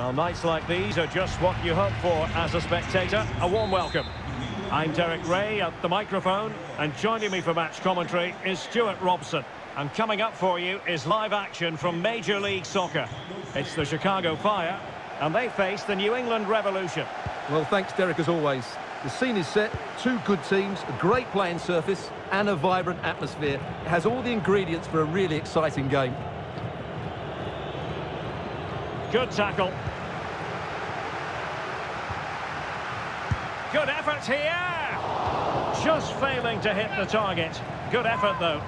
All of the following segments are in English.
Well, nights like these are just what you hope for as a spectator. A warm welcome. I'm Derek Ray at the microphone, and joining me for match commentary is Stewart Robson. And coming up for you is live action from Major League Soccer. It's the Chicago Fire, and they face the New England Revolution. Well, thanks, Derek, as always. The scene is set, two good teams, a great playing surface, and a vibrant atmosphere. It has all the ingredients for a really exciting game. Good tackle. Good effort here. Just failing to hit the target. Good effort, though.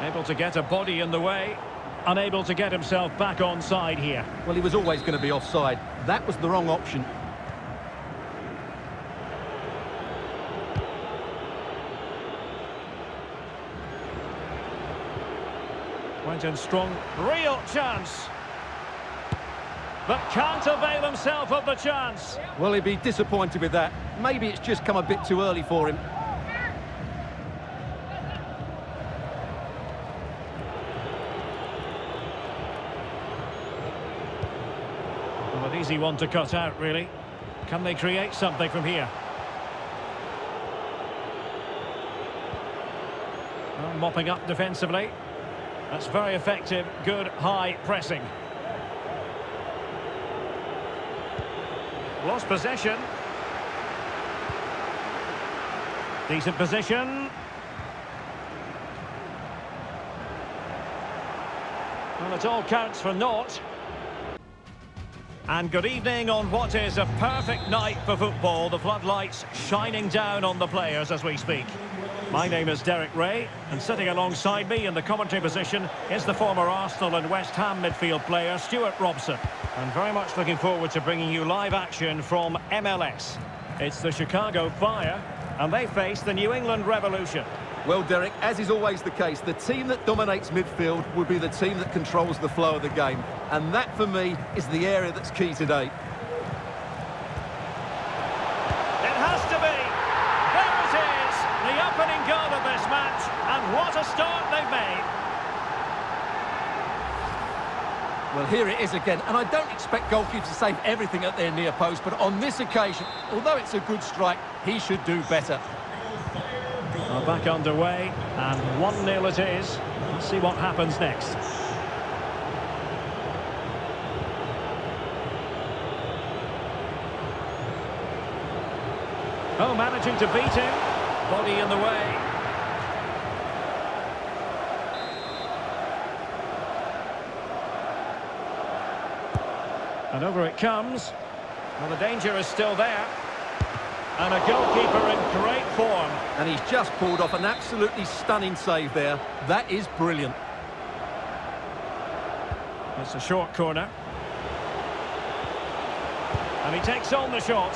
Able to get a body in the way. Unable to get himself back on side here. Well, he was always going to be offside. That was the wrong option. Went in strong. Real chance. But can't avail himself of the chance. Well, he'd be disappointed with that. Maybe it's just come a bit too early for him. An easy one to cut out, really. Can they create something from here? Well, mopping up defensively. That's very effective. Good high pressing. Lost possession. Decent position. Well, it all counts for naught. And good evening on what is a perfect night for football. The floodlights shining down on the players as we speak. My name is Derek Ray, and sitting alongside me in the commentary position is the former Arsenal and West Ham midfield player, Stewart Robson. And very much looking forward to bringing you live action from MLS. It's the Chicago Fire, and they face the New England Revolution. Well, Derek, as is always the case, the team that dominates midfield will be the team that controls the flow of the game. And that, for me, is the area that's key today. It has to be. There it is, the opening goal of this match, and what a start they've made. Well, here it is again, and I don't expect goalkeepers to save everything at their near post, but on this occasion, although it's a good strike, he should do better. Back underway, and 1-0 it is. Let's see what happens next. Oh, managing to beat him. Body in the way. And over it comes. Well, the danger is still there. And a goalkeeper in great form. And he's just pulled off an absolutely stunning save there. That is brilliant. It's a short corner. And he takes on the shot.